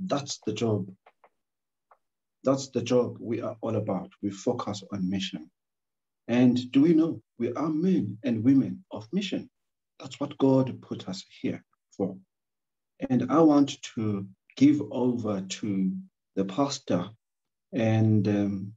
That's the job. That's the job we are all about. We focus on mission. And do we know we are men and women of mission? That's what God put us here for. And I want to give over to the pastor and um,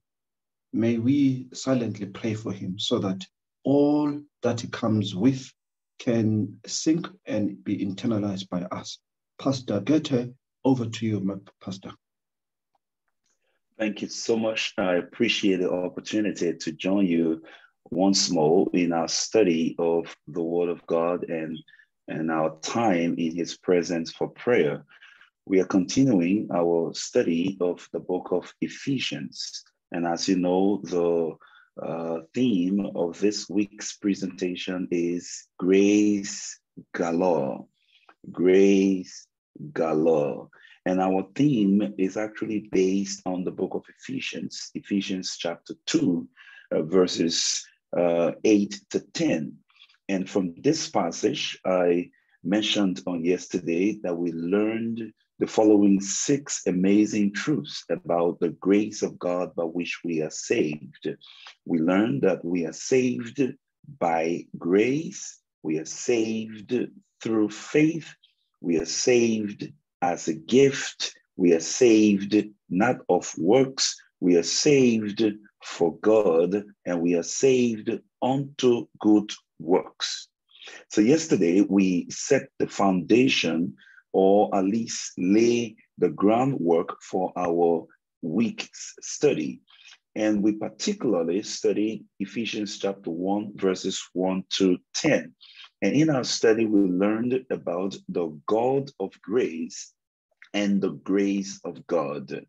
may we silently pray for him so that all that he comes with can sink and be internalized by us. Pastor Getteh, over to you, pastor. Thank you so much. I appreciate the opportunity to join you once more in our study of the Word of God and, and our time in His presence for prayer. We are continuing our study of the book of Ephesians. And as you know, the uh, theme of this week's presentation is Grace Galore. Grace Galore. And our theme is actually based on the book of Ephesians, Ephesians chapter 2, uh, verses uh, 8 to 10. And from this passage, I mentioned on yesterday that we learned the following six amazing truths about the grace of God by which we are saved. We learned that we are saved by grace, we are saved through faith, we are saved as a gift, we are saved not of works, we are saved for God, and we are saved unto good works. So, yesterday we set the foundation, or at least lay the groundwork for our week's study. And we particularly studied Ephesians chapter 1, verses 1 to 10. And in our study, we learned about the God of grace and the grace of God.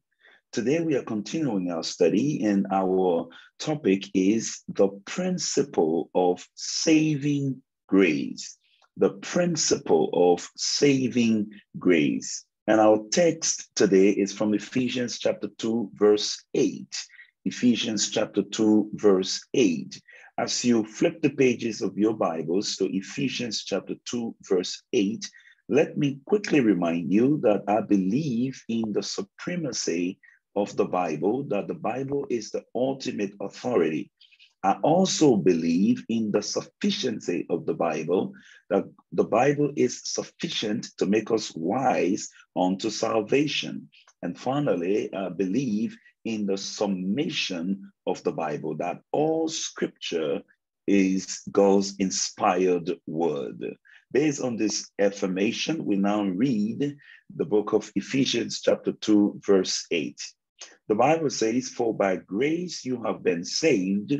Today, we are continuing our study, and our topic is the principle of saving grace. The principle of saving grace. And our text today is from Ephesians chapter 2, verse 8. Ephesians chapter 2, verse 8. As you flip the pages of your Bibles to Ephesians chapter 2, verse 8, let me quickly remind you that I believe in the supremacy of the Bible, that the Bible is the ultimate authority. I also believe in the sufficiency of the Bible, that the Bible is sufficient to make us wise unto salvation. And finally, I believe in the summation of the Bible, that all scripture is God's inspired word. Based on this affirmation, we now read the book of Ephesians, chapter 2, verse 8. The Bible says, For by grace you have been saved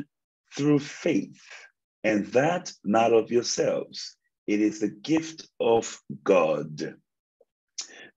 through faith, and that not of yourselves. It is the gift of God.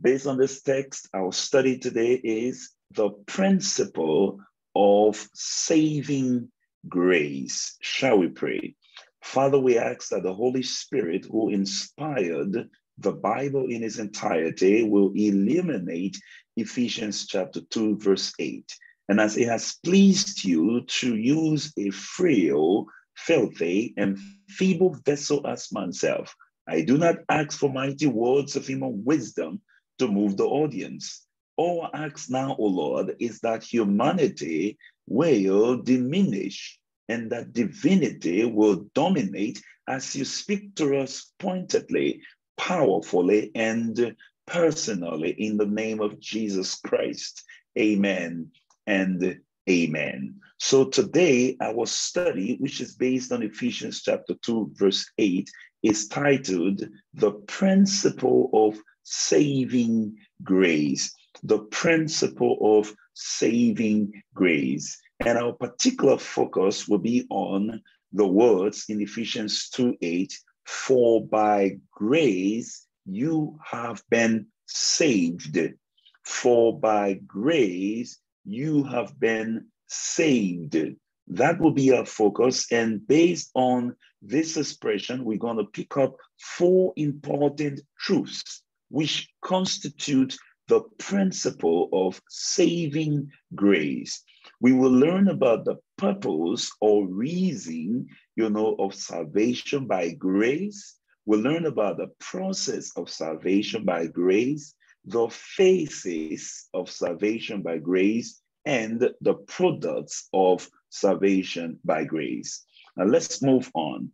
Based on this text, our study today is the principle of saving grace. Shall we pray? Father, we ask that the Holy Spirit, who inspired the Bible in its entirety, will illuminate Ephesians chapter 2, verse 8. And as it has pleased you to use a frail, filthy, and feeble vessel as myself, I do not ask for mighty words of human wisdom to move the audience. All I ask now, O Lord, is that humanity will diminish and that divinity will dominate as you speak to us pointedly, powerfully, and personally in the name of Jesus Christ. Amen and amen. So today, our study, which is based on Ephesians chapter 2, verse 8, is titled The Principle of Saving Grace. The Principle of Saving Grace. And our particular focus will be on the words in Ephesians 2 8, for by grace you have been saved. For by grace you have been saved. That will be our focus. And based on this expression, we're going to pick up four important truths which constitute the principle of saving grace. We will learn about the purpose or reason, you know, of salvation by grace. We'll learn about the process of salvation by grace. the phases of salvation by grace and the products of salvation by grace. Now let's move on.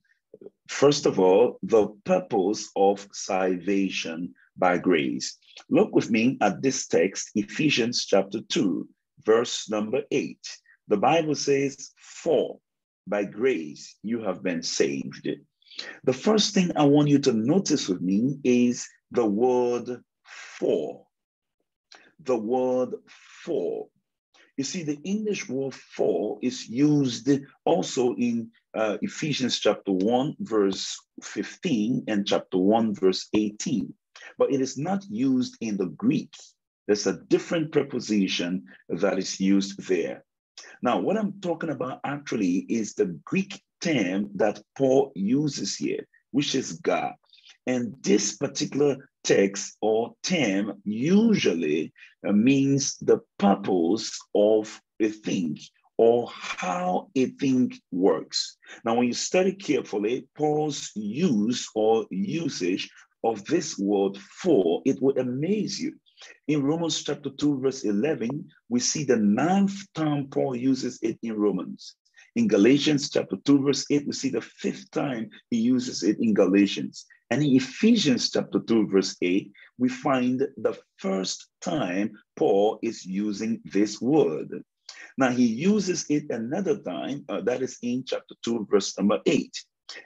First of all, the purpose of salvation by grace. Look with me at this text, Ephesians chapter 2, verse number 8. The Bible says, For by grace you have been saved. The first thing I want you to notice with me is the word for. The word for. You see, the English word for is used also in uh, Ephesians chapter 1, verse 15, and chapter 1, verse 18, but it is not used in the Greek. There's a different preposition that is used there. Now, what I'm talking about actually is the Greek term that Paul uses here, which is gar. And this particular text or term usually uh, means the purpose of a thing or how a thing works. Now, when you study carefully, Paul's use or usage of this word for, it will amaze you. In Romans chapter 2, verse 11, we see the ninth time Paul uses it in Romans. In Galatians chapter 2, verse 8, we see the fifth time he uses it in Galatians. And in Ephesians chapter 2, verse 8, we find the first time Paul is using this word. Now he uses it another time, uh, that is in chapter 2, verse number 8.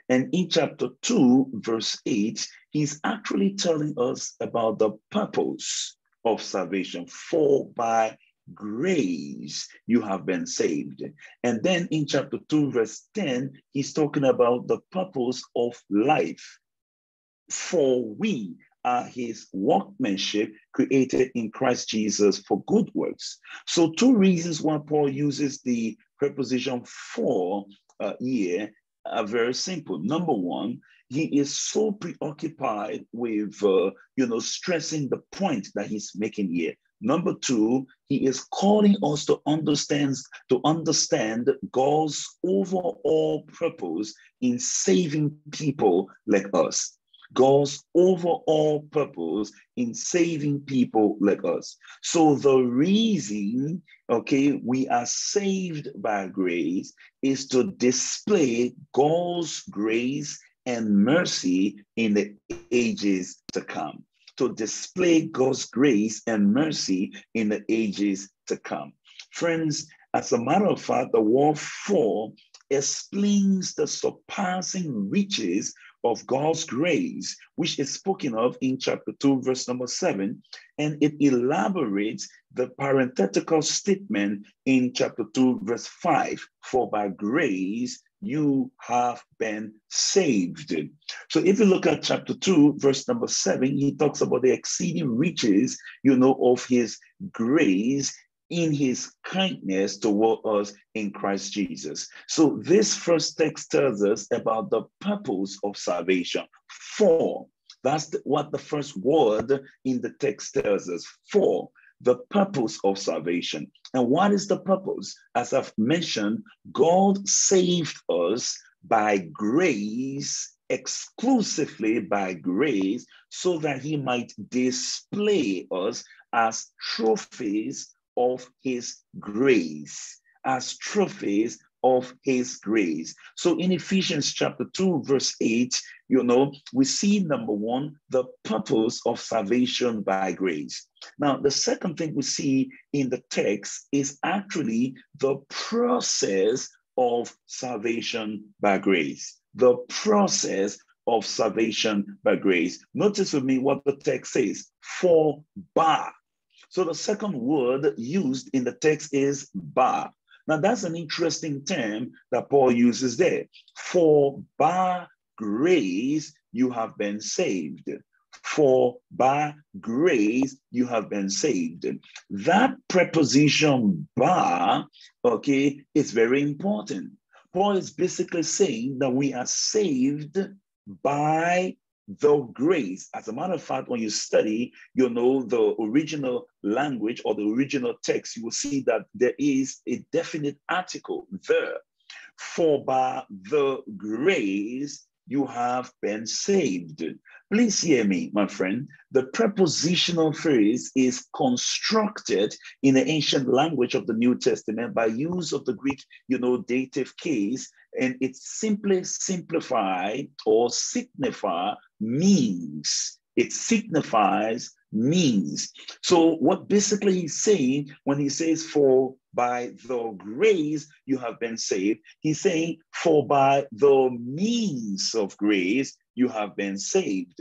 And in chapter 2, verse 8, he's actually telling us about the purpose of salvation. For by grace you have been saved. And then in chapter 2, verse 10, he's talking about the purpose of life. For we are his workmanship created in Christ Jesus for good works. So, two reasons why Paul uses the preposition for uh, here are very simple. Number one, he is so preoccupied with, uh, you know, stressing the point that he's making here. Number two, he is calling us to understand to understand God's overall purpose in saving people like us. God's overall purpose in saving people like us. So the reason, okay, we are saved by grace is to display God's grace and mercy in the ages to come to display God's grace and mercy in the ages to come. Friends, as a matter of fact, the word for explains the surpassing riches of God's grace, which is spoken of in chapter 2, verse number 7, and it elaborates the parenthetical statement in chapter 2, verse 5 For by grace you have been saved. So if you look at chapter 2, verse number 7, he talks about the exceeding riches, you know, of his grace in his kindness toward us in Christ Jesus. So this first text tells us about the purpose of salvation. For that's what the first word in the text tells us. For the purpose of salvation. And what is the purpose? As I've mentioned, God saved us by grace, exclusively by grace, so that he might display us as trophies of his grace, as trophies of his grace. So in Ephesians chapter 2, verse 8, you know, we see number one, the purpose of salvation by grace. Now, the second thing we see in the text is actually the process of salvation by grace. The process of salvation by grace. Notice with me what the text says for bar. So the second word used in the text is bar. Now, that's an interesting term that Paul uses there. For by grace you have been saved. For by grace you have been saved. That preposition by, okay, is very important. Paul is basically saying that we are saved by the grace. As a matter of fact, when you study, you know, the original language or the original text, you will see that there is a definite article there. For by the grace you have been saved. Please hear me, my friend. The prepositional phrase is constructed in the ancient language of the New Testament by use of the Greek, you know, dative case, and it simply simplify or signify means. It signifies means. So, what basically he's saying when he says, For by the grace you have been saved, he's saying, For by the means of grace you have been saved.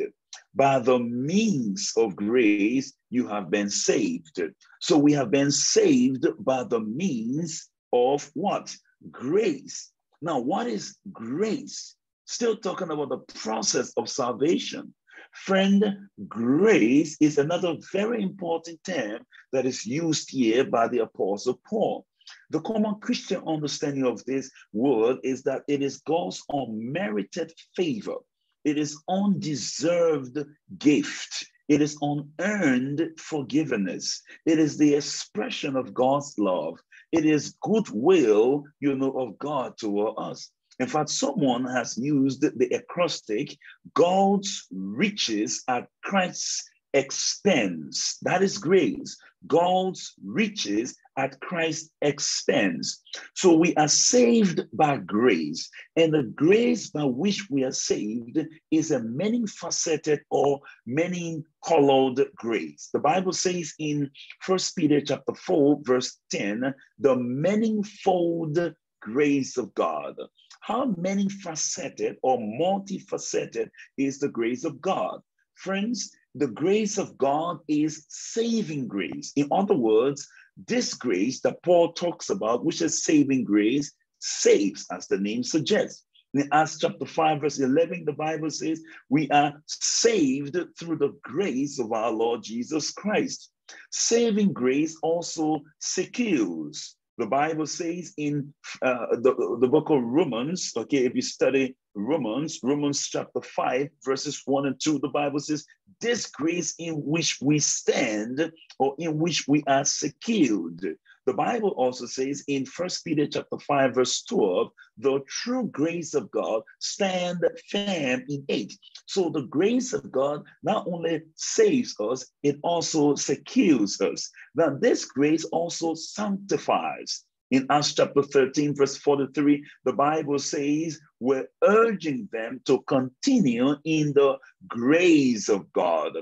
By the means of grace you have been saved. So, we have been saved by the means of what? Grace. Now, what is grace? Still talking about the process of salvation. Friend, grace is another very important term that is used here by the Apostle Paul. The common Christian understanding of this word is that it is God's unmerited favor, it is undeserved gift. It is unearned forgiveness. It is the expression of God's love. It is goodwill, you know, of God toward us. In fact, someone has used the acrostic God's riches at Christ's expense. That is grace. God's riches at Christ's expense. So we are saved by grace, and the grace by which we are saved is a many faceted or many colored grace. The Bible says in First Peter chapter 4, verse 10, the manifold grace of God. How many faceted or multifaceted is the grace of God? Friends, the grace of God is saving grace. In other words, this grace that Paul talks about, which is saving grace, saves, as the name suggests. In Acts chapter 5, verse 11, the Bible says, We are saved through the grace of our Lord Jesus Christ. Saving grace also secures. The Bible says in uh, the, the book of Romans, okay, if you study Romans, Romans chapter 5, verses 1 and 2, the Bible says, This grace in which we stand or in which we are secured. The Bible also says in First Peter chapter 5, verse 12, the true grace of God stand firm in it. So the grace of God not only saves us, it also secures us. Now, this grace also sanctifies. In Acts chapter 13, verse 43, the Bible says, We're urging them to continue in the grace of God,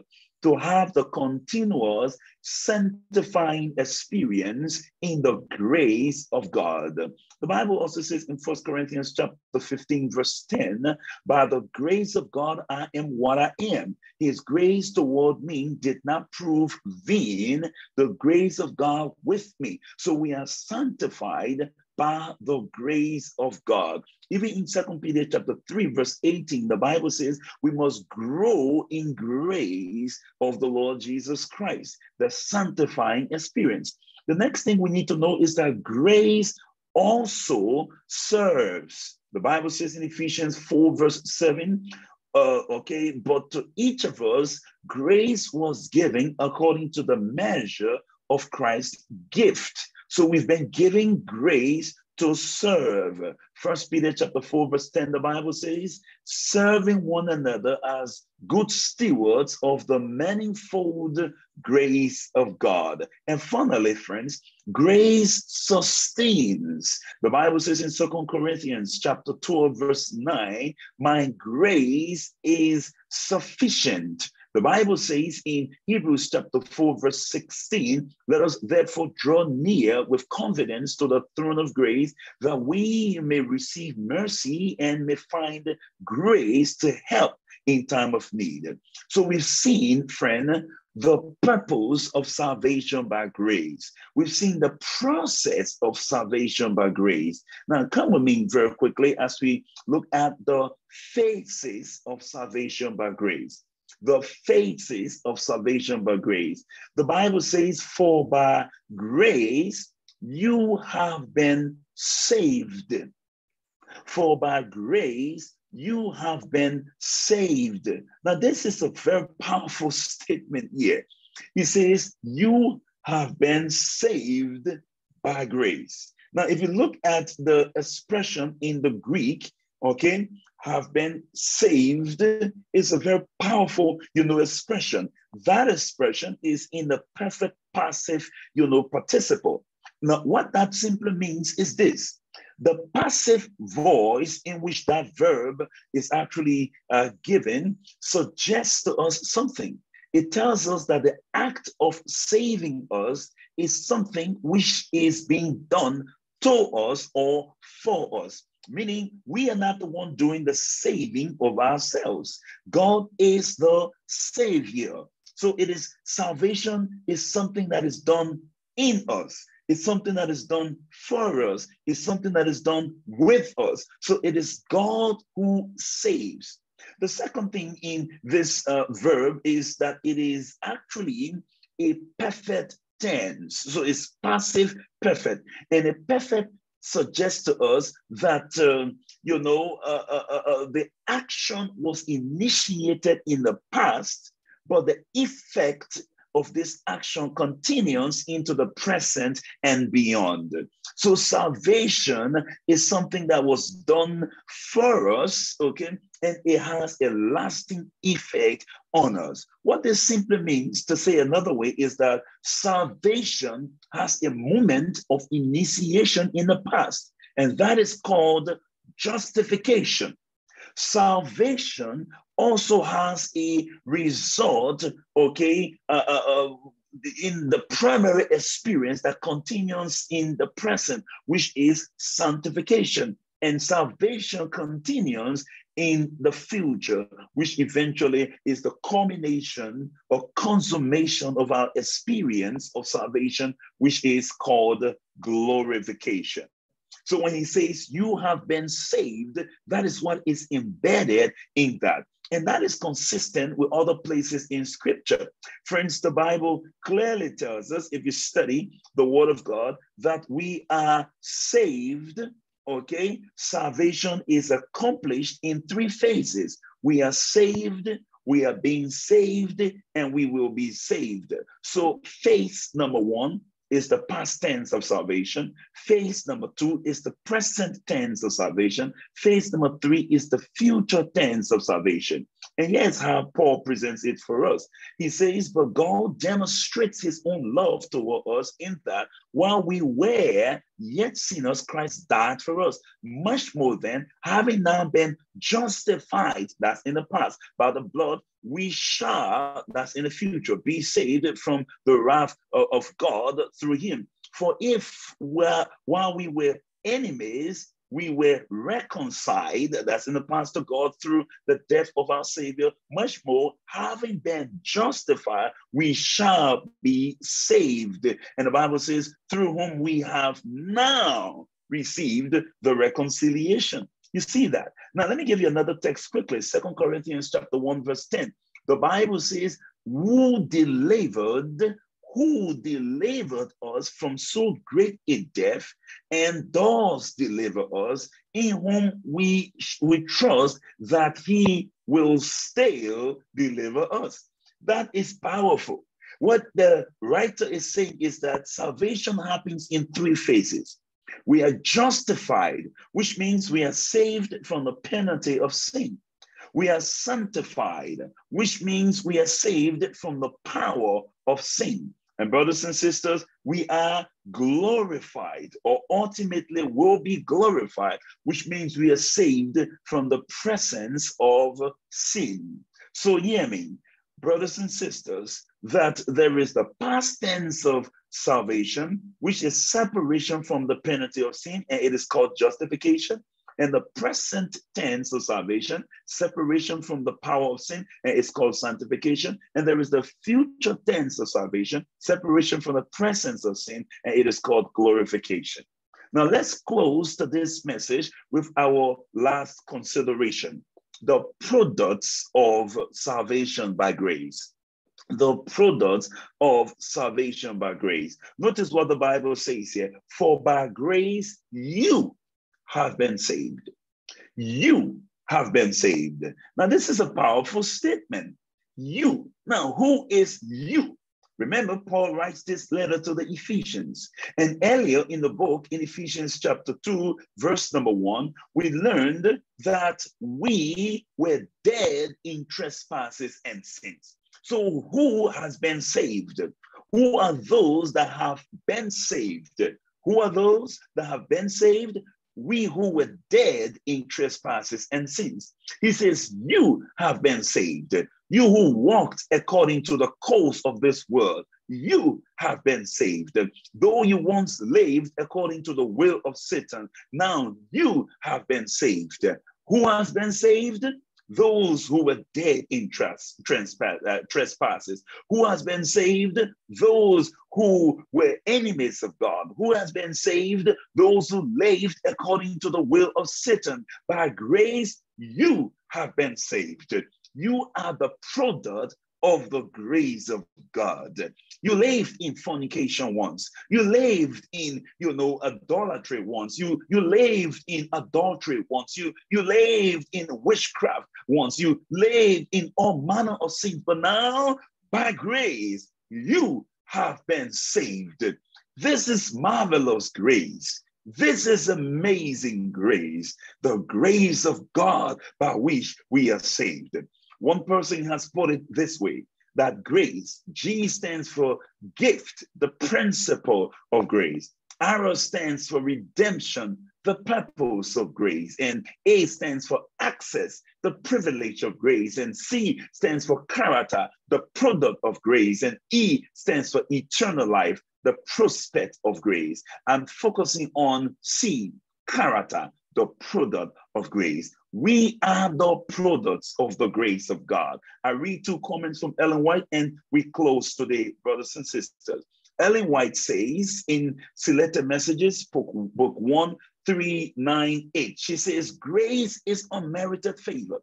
to have the continuous sanctifying experience in the grace of God. The Bible also says in First Corinthians chapter 15, verse 10, by the grace of God, I am what I am. His grace toward me did not prove vain, the grace of God with me. So we are sanctified by the grace of God. Even in Second Peter chapter 3, verse 18, the Bible says we must grow in grace of the Lord Jesus Christ, the sanctifying experience. The next thing we need to know is that grace also serves. The Bible says in Ephesians 4, verse 7, uh, okay, but to each of us, grace was given according to the measure of Christ's gift. So we've been giving grace to serve. First Peter chapter 4, verse 10, the Bible says, serving one another as good stewards of the manifold grace of God. And finally, friends, grace sustains. The Bible says in Second Corinthians chapter 12, verse 9, my grace is sufficient the Bible says in Hebrews chapter 4, verse 16, let us therefore draw near with confidence to the throne of grace that we may receive mercy and may find grace to help in time of need. So we've seen, friend, the purpose of salvation by grace. We've seen the process of salvation by grace. Now, come with me very quickly as we look at the phases of salvation by grace the phases of salvation by grace. The Bible says, For by grace you have been saved. For by grace you have been saved. Now, this is a very powerful statement here. He says, You have been saved by grace. Now, if you look at the expression in the Greek, okay, have been saved is a very powerful, you know, expression. That expression is in the perfect passive, you know, participle. Now, what that simply means is this. The passive voice in which that verb is actually uh, given suggests to us something. It tells us that the act of saving us is something which is being done to us or for us meaning we are not the one doing the saving of ourselves. God is the Savior. So it is salvation is something that is done in us. It's something that is done for us. It's something that is done with us. So it is God who saves. The second thing in this uh, verb is that it is actually a perfect tense. So it's passive perfect. And a perfect suggests to us that, um, you know, uh, uh, uh, uh, the action was initiated in the past, but the effect of this action continues into the present and beyond. So salvation is something that was done for us, okay? And it has a lasting effect on us. What this simply means, to say another way, is that salvation has a moment of initiation in the past, and that is called justification. Salvation also has a result, okay, uh, uh, uh, in the primary experience that continues in the present, which is sanctification. And salvation continues in the future, which eventually is the culmination or consummation of our experience of salvation, which is called glorification. So when he says you have been saved, that is what is embedded in that. And that is consistent with other places in scripture. Friends, the Bible clearly tells us, if you study the word of God, that we are saved. Okay, salvation is accomplished in three phases. We are saved, we are being saved, and we will be saved. So, phase number one is the past tense of salvation. Phase number two is the present tense of salvation. Phase number three is the future tense of salvation. And here's how Paul presents it for us. He says, But God demonstrates his own love toward us in that while we were yet sinners, Christ died for us. Much more than having now been justified, that's in the past, by the blood we shall, that's in the future, be saved from the wrath of God through him. For if while we were enemies, we were reconciled, that's in the past to God through the death of our Savior, much more, having been justified, we shall be saved. And the Bible says, through whom we have now received the reconciliation. You see that. Now, let me give you another text quickly. Second Corinthians chapter 1, verse 10. The Bible says, who delivered, who delivered us from so great a death and does deliver us, in whom we, we trust that he will still deliver us. That is powerful. What the writer is saying is that salvation happens in three phases. We are justified, which means we are saved from the penalty of sin. We are sanctified, which means we are saved from the power of sin. And brothers and sisters, we are glorified or ultimately will be glorified, which means we are saved from the presence of sin. So, hear me, brothers and sisters, that there is the past tense of salvation, which is separation from the penalty of sin, and it is called justification. And the present tense of salvation, separation from the power of sin, it's called sanctification. And there is the future tense of salvation, separation from the presence of sin, and it is called glorification. Now let's close to this message with our last consideration the products of salvation by grace the products of salvation by grace. Notice what the Bible says here for by grace you have been saved. You have been saved. Now, this is a powerful statement. You. Now, who is you? Remember, Paul writes this letter to the Ephesians. And earlier in the book, in Ephesians chapter 2, verse number 1, we learned that we were dead in trespasses and sins. So, who has been saved? Who are those that have been saved? Who are those that have been saved? We who were dead in trespasses and sins. He says, You have been saved. You who walked according to the course of this world, you have been saved. Though you once lived according to the will of Satan, now you have been saved. Who has been saved? Those who were dead in uh, trespasses, who has been saved, those who were enemies of God, who has been saved, those who lived according to the will of Satan. By grace, you have been saved. You are the product of the grace of God. You lived in fornication once. You lived in, you know, idolatry once. You you lived in adultery once. You you lived in witchcraft once. You lived in all manner of sins. But now, by grace, you have been saved. This is marvelous grace. This is amazing grace, the grace of God by which we are saved. One person has put it this way that grace, G stands for gift, the principle of grace. R stands for redemption, the purpose of grace. And A stands for access, the privilege of grace. And C stands for character, the product of grace. And E stands for eternal life, the prospect of grace. I'm focusing on C, character, the product of grace. We are the products of the grace of God. I read two comments from Ellen White and we close today, brothers and sisters. Ellen White says in Selected Messages, book, book 1398, she says, Grace is unmerited favor,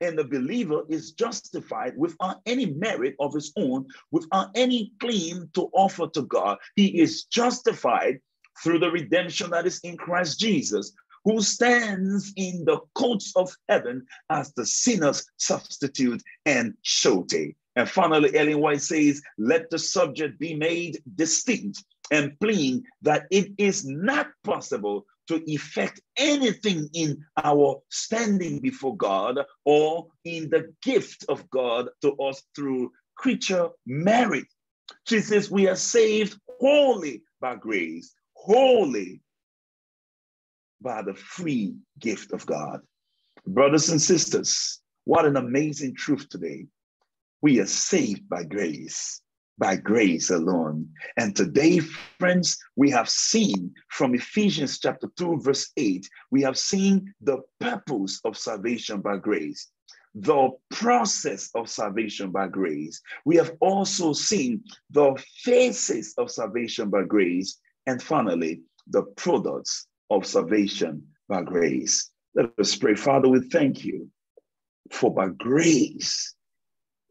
and the believer is justified without any merit of his own, without any claim to offer to God. He is justified through the redemption that is in Christ Jesus who stands in the courts of heaven as the sinner's substitute and surety. And finally, Ellen White says, let the subject be made distinct and plain that it is not possible to effect anything in our standing before God or in the gift of God to us through creature merit. She says, we are saved wholly by grace, wholly by the free gift of God. Brothers and sisters, what an amazing truth today. We are saved by grace, by grace alone. And today, friends, we have seen from Ephesians chapter 2, verse 8, we have seen the purpose of salvation by grace the process of salvation by grace. We have also seen the phases of salvation by grace. And finally, the products of salvation by grace. Let us pray. Father, we thank you for by grace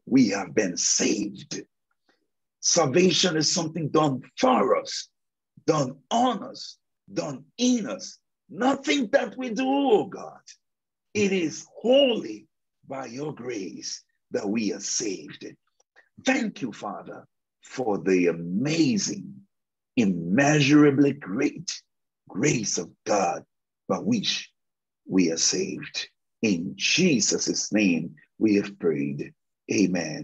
we have been saved. Salvation is something done for us, done on us, done in us. Nothing that we do, oh God. It is wholly by your grace that we are saved. Thank you, Father, for the amazing, immeasurably great grace of God by which we are saved. In Jesus' name we have prayed. Amen.